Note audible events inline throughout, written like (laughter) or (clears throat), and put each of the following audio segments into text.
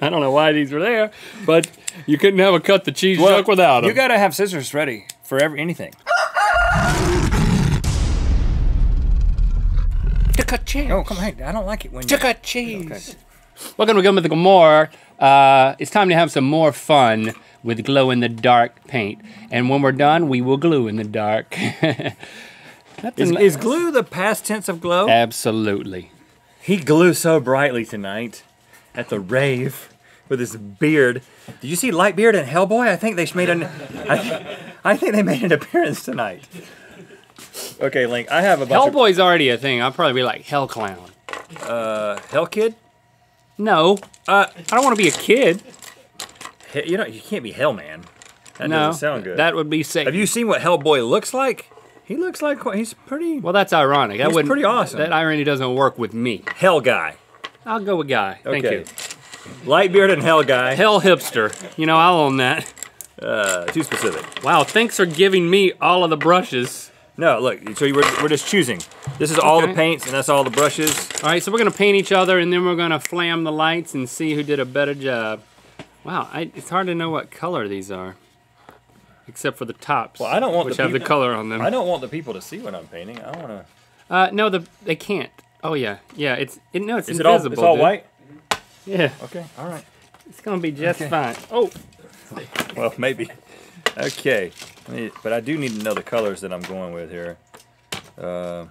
I don't know why these were there, but you couldn't have a cut the cheese Well, joke without them. You gotta have scissors ready for every anything. to cut cheese. Oh, come on! I don't like it when To you. cut cheese. Welcome to Good Mythical More. Uh, it's time to have some more fun with glow in the dark paint. And when we're done, we will glue in the dark. (laughs) Is, is glue the past tense of glow? Absolutely. He glue so brightly tonight at the rave with his beard. Did you see Lightbeard and Hellboy? I think they made an. I, I think they made an appearance tonight. Okay, Link. I have a bunch Hellboy's already a thing. I'll probably be like Hell Clown. uh, Hell Kid. No, Uh, I don't want to be a kid. he- you know you can't be Hellman. That no, doesn't sound good. That would be safe. have you seen what Hellboy looks like? He looks like he's pretty Well, that's ironic. That He's wouldn't- pretty awesome. That irony doesn't work with me. Hell guy. I'll go with Guy. Thank Okay. you. Lightbeard and Hell guy. Hell hipster. You know, I'll own that. Uh, too specific. Wow, thanks for giving me all of the brushes. No, look. So you- we're, we're just choosing. This is all the paints and that's all the brushes. All right, so we're gonna paint each other, and then we're gonna flam the lights and see who did a better job. Wow, I, it's hard to know what color these are, except for the tops. Well, I don't want which the have the people- color on them. I don't want the people to see what I'm painting. I want to. Uh, no, the they can't. Oh yeah, yeah. It's it, no, it's Is it all? It's all dude. white. Yeah, Okay. All right. it's gonna be just fine. Oh, Well, maybe. Okay. But I do need to know the colors that I'm going with here. Uh,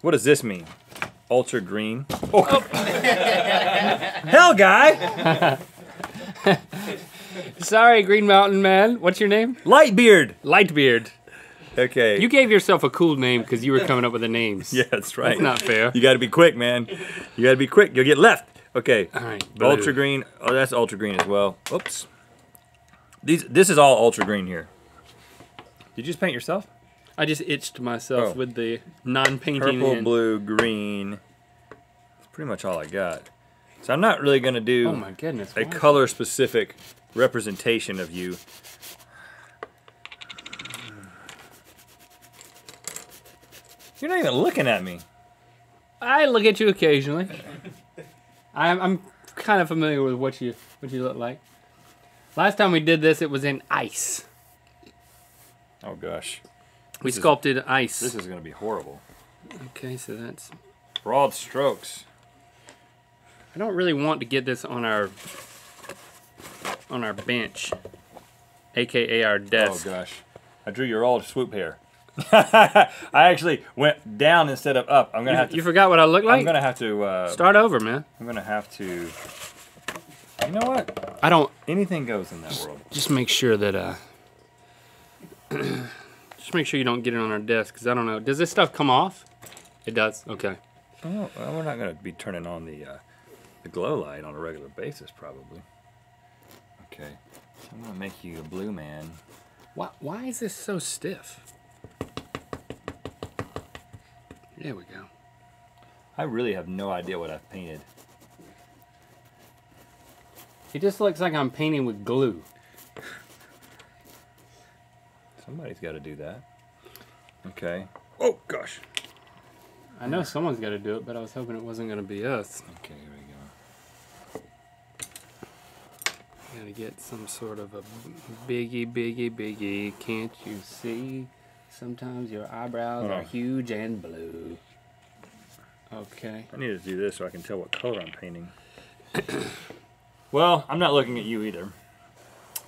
what does this mean? Ultra green. Oh. (laughs) Hell, guy. (laughs) sorry, Green Mountain Man. What's your name? Lightbeard. Lightbeard. Okay. You gave yourself a cool name because you were coming up with the names. (laughs) yeah, that's right. That's not fair. You got to be quick, man. You got to be quick. You'll get left. Okay. All right. Ultra green. Oh, that's ultra green as well. Oops. These. This is all ultra green here. Did you just paint yourself? I just itched myself Oh. with the non-painting. Purple, blue, green. That's pretty much all I got. So I'm not really gonna do Oh my goodness. a color specific representation of you. You're not even looking at me. I look at you occasionally. I'm, I'm kind of familiar with what you what you look like. Last time we did this, it was in ice. Oh gosh. We This is- sculpted ice. This is gonna be horrible. okay, so that's. Broad strokes. I don't really want to get this on our on our bench, aka our oh, desk. Oh gosh. I drew your old swoop hair. (laughs) I actually went down instead of up. I'm gonna have to. you forgot what I look like? I'm gonna have to. Uh, Start over, man. I'm gonna have to. You know what? I don't. Anything goes in that world. Just make sure that uh. (clears throat) just make sure you don't get it on our desk, because I don't know. Does this stuff come off? It does. Okay. Well, well, we're not going to be turning on the uh, the glow light on a regular basis, probably. Okay, so I'm going to make you a blue man. Why, why is this so stiff? There we go. I really have no idea what I've painted. It just looks like I'm painting with glue. Somebody's got to do that. Okay. Oh gosh. I know someone's got to do it, but I was hoping it wasn't going to be us. Okay, here we go. Got to get some sort of a biggie, biggie, biggie. Can't you see? Sometimes your eyebrows are Oh. huge and blue. Okay. I need to do this so I can tell what color I'm painting. (coughs) well, I'm not looking at you either.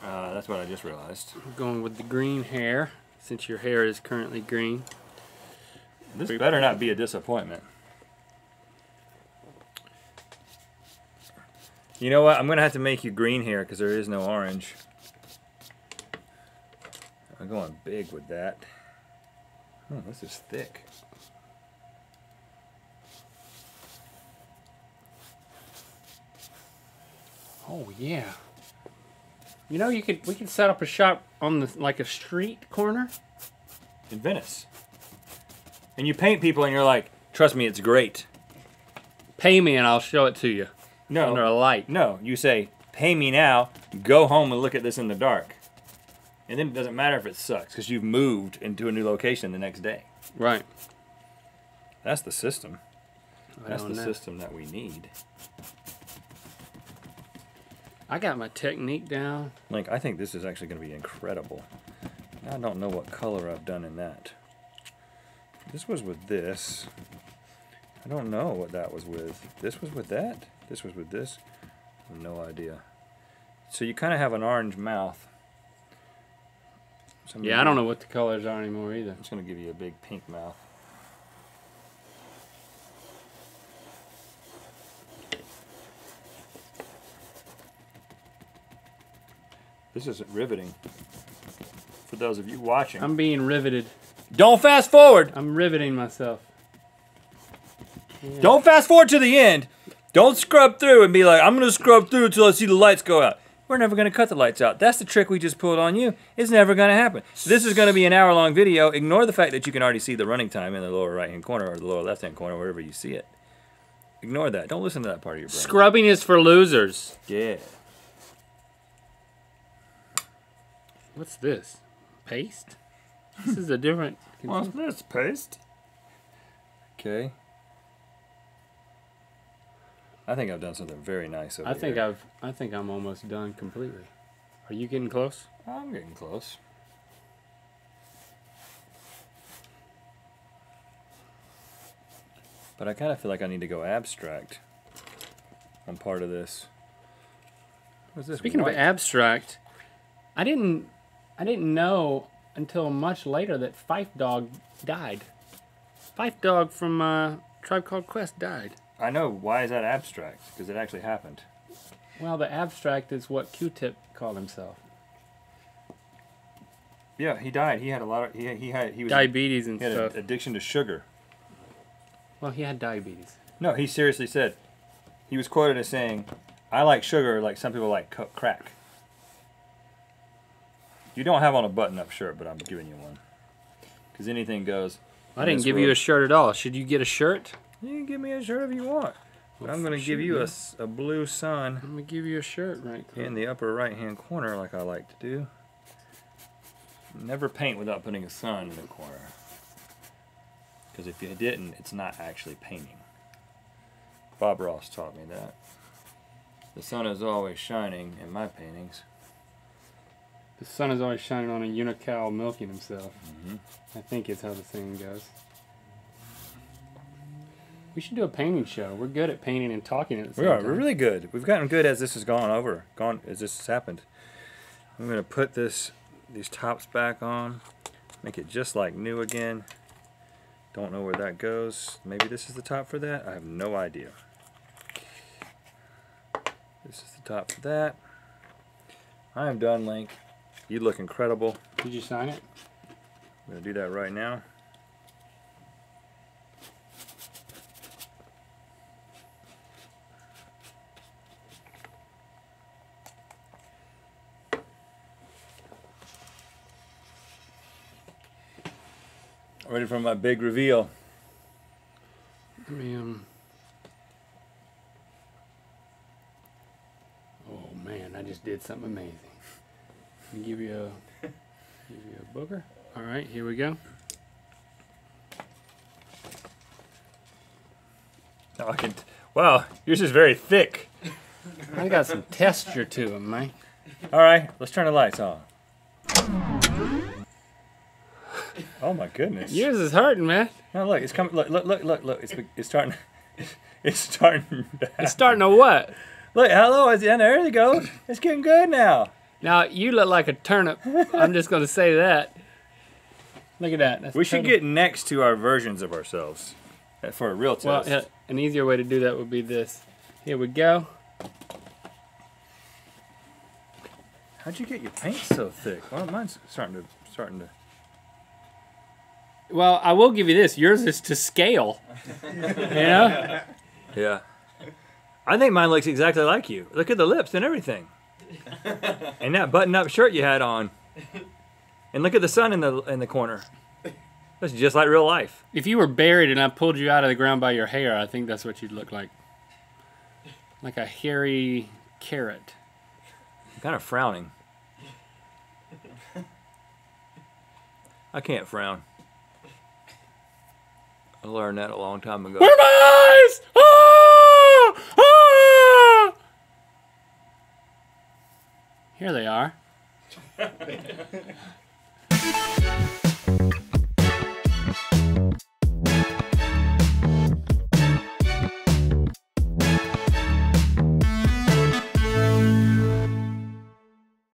Uh, that's what I just realized. We're going with the green hair, since your hair is currently green. This better not be a disappointment. You know what? I'm gonna have to make you green hair because there is no orange. I'm going big with that. Oh, this is thick. Oh yeah. You know, you could we could set up a shop on the like a street corner. In Venice. And you paint people and you're like, trust me, it's great. Pay me and I'll show it to you No. under a light. No, you say, pay me now, go home and look at this in the dark. And then it doesn't matter if it sucks because you've moved into a new location the next day. Right. That's the system. I That's the know. system that we need. I got my technique down. Like, I think this is actually going to be incredible. I don't know what color I've done in that. This was with this. I don't know what that was with. This was with that? This was with this? No idea. So you kind of have an orange mouth. Yeah, I don't know what the colors are anymore either. I'm just going to give you a big pink mouth. This isn't riveting. For those of you watching. I'm being riveted. Don't fast forward. I'm riveting myself. Yeah. Don't fast forward to the end. Don't scrub through and be like, I'm going to scrub through until I see the lights go out. We're never going to cut the lights out. That's the trick we just pulled on you. It's never going to happen. So this is going to be an hour long video. Ignore the fact that you can already see the running time in the lower right hand corner or the lower left hand corner, wherever you see it. Ignore that. Don't listen to that part of your brain. Scrubbing is for losers. Yeah. What's this? Paste? This is a different. this paste? Okay. I think I've done something very nice over I think here. I've. I think I'm almost done completely. Are you getting close? I'm getting close. But I kind of feel like I need to go abstract on part of this. What's this? Speaking white? of abstract, I didn't. I didn't know until much later that Phife Dawg died. Phife Dawg from uh, Tribe Called Quest died. I know. Why is that abstract? Because it actually happened. Well, the abstract is what Q-Tip called himself. Yeah, he died. He had a lot of. He, he had. He was. Diabetes and he had stuff. an addiction to sugar. Well, he had diabetes. No, he seriously said. He was quoted as saying, "I like sugar like some people like crack." You don't have on a button-up shirt, but I'm giving you one. Because anything goes. I didn't give you a shirt at all. Should you get a shirt? You can give me a shirt if you want. But I'm going to give you a, a blue sun I'm gonna give you a shirt right quick. in the upper right-hand corner, like I like to do. Never paint without putting a sun in the corner. Because if you didn't, it's not actually painting. Bob Ross taught me that. The sun is always shining in my paintings. The sun is always shining on a unicow milking himself. Mhm. I think is how the saying goes. We should do a painting show. We're good at painting and talking at the same We are. time. We're really good. We've gotten good as this has gone over, gone as this has happened. I'm gonna put this, these tops back on, make it just like new again. Don't know where that goes. Maybe this is the top for that. I have no idea. This is the top for that. I am done, Link. You look incredible. Did you sign it? I'm gonna do that right now. Ready for my big reveal. Let me um. Oh man, I just did something amazing. Let me give you a give you a booger. All right, here we go. Oh, I can. T- wow, yours is very thick. I got some texture to them, man. All right, let's turn the lights on. Oh my goodness! Yours is hurting, man. No, look, it's coming. Look, look, look, look, look. It's it's starting. (laughs) It's starting. To It's starting to what? Look, hello, it's yeah, there you go. It's getting good now. Now you look like a turnip. I'm just gonna say that. Look at that. That's We should get next to our versions of ourselves uh, for a real Well, test. yeah, an easier way to do that would be this. Here we go. How'd you get your paint so thick? Well, mine's starting to starting to. Well, I will give you this. Yours is to scale. you know? Yeah. I think mine looks exactly like you. Look at the lips and everything. and that button-up shirt you had on. And look at the sun in the in the corner. That's just like real life. If you were buried and I pulled you out of the ground by your hair, I think that's what you'd look like. Like a hairy carrot. I'm kind of frowning. I can't frown. I learned that a long time ago. Where are my eyes? Ah! Ah! Here they are. (laughs)